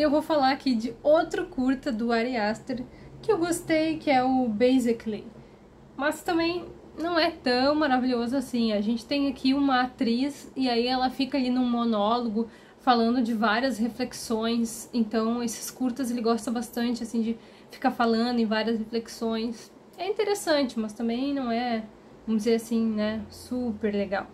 eu vou falar aqui de outro curta do Ari Aster que eu gostei, que é o Basically. Mas também não é tão maravilhoso assim. A gente tem aqui uma atriz e aí ela fica ali num monólogo falando de várias reflexões. Então, esses curtas ele gosta bastante assim de ficar falando em várias reflexões. É interessante, mas também não é, vamos dizer assim, né, super legal.